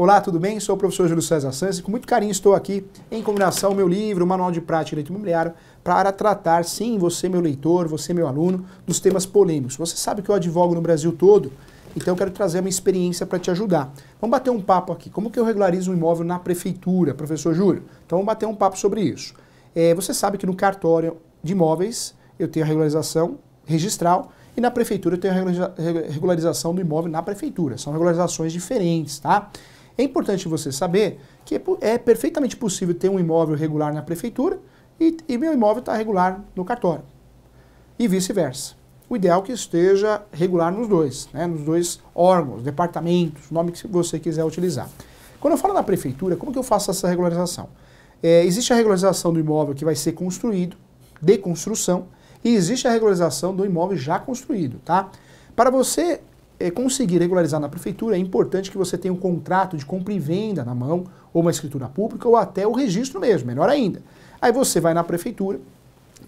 Olá, tudo bem? Sou o professor Júlio César Sanz e com muito carinho estou aqui em combinação meu livro, o Manual de Prática de Direito Imobiliário, para tratar, sim, você meu leitor, você meu aluno, dos temas polêmicos. Você sabe que eu advogo no Brasil todo, então eu quero trazer uma experiência para te ajudar. Vamos bater um papo aqui. Como que eu regularizo um imóvel na prefeitura, professor Júlio? Então vamos bater um papo sobre isso. É, você sabe que no cartório de imóveis eu tenho a regularização registral e na prefeitura eu tenho a regularização do imóvel na prefeitura. São regularizações diferentes, tá? É importante você saber que é, é perfeitamente possível ter um imóvel regular na prefeitura e, e meu imóvel está regular no cartório. E vice-versa. O ideal é que esteja regular nos dois, né, nos dois órgãos, departamentos, nome que você quiser utilizar. Quando eu falo na prefeitura, como que eu faço essa regularização? É, existe a regularização do imóvel que vai ser construído, de construção, e existe a regularização do imóvel já construído, tá? Para você é, conseguir regularizar na prefeitura, é importante que você tenha um contrato de compra e venda na mão, ou uma escritura pública, ou até o registro mesmo, melhor ainda. Aí você vai na prefeitura,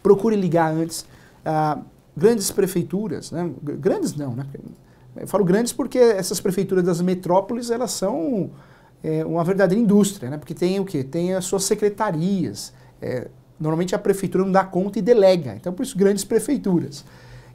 procure ligar antes. Ah, grandes prefeituras, né? grandes não, né? Eu falo grandes porque essas prefeituras das metrópoles, elas são é, uma verdadeira indústria, né? Porque tem o quê? Tem as suas secretarias. É, normalmente a prefeitura não dá conta e delega. Então, por isso, grandes prefeituras.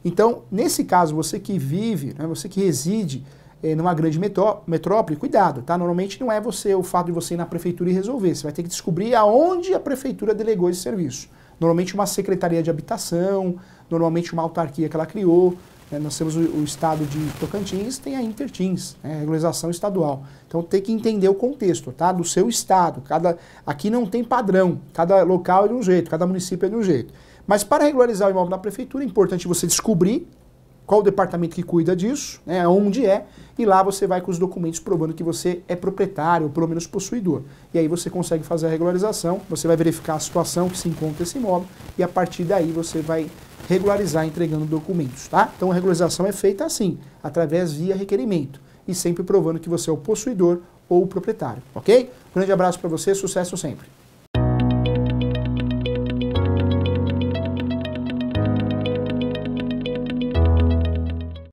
Então, nesse caso, você que vive, né, você que reside eh, numa grande metró metrópole, cuidado, tá? Normalmente não é você o fato de você ir na prefeitura e resolver. Você vai ter que descobrir aonde a prefeitura delegou esse serviço. Normalmente uma secretaria de habitação, normalmente uma autarquia que ela criou. Né? Nós temos o, o, estado de Tocantins, tem a Intertins, né? regularização estadual. Então tem que entender o contexto, tá? Do seu estado. Cada, aqui não tem padrão. Cada local é de um jeito, cada município é de um jeito. Mas para regularizar o imóvel na prefeitura, é importante você descobrir qual o departamento que cuida disso, né, onde é, e lá você vai com os documentos provando que você é proprietário, ou pelo menos possuidor. E aí você consegue fazer a regularização, você vai verificar a situação que se encontra esse imóvel, e a partir daí você vai regularizar entregando documentos, tá? Então a regularização é feita assim, através via requerimento, e sempre provando que você é o possuidor ou o proprietário, ok? grande abraço para você, sucesso sempre!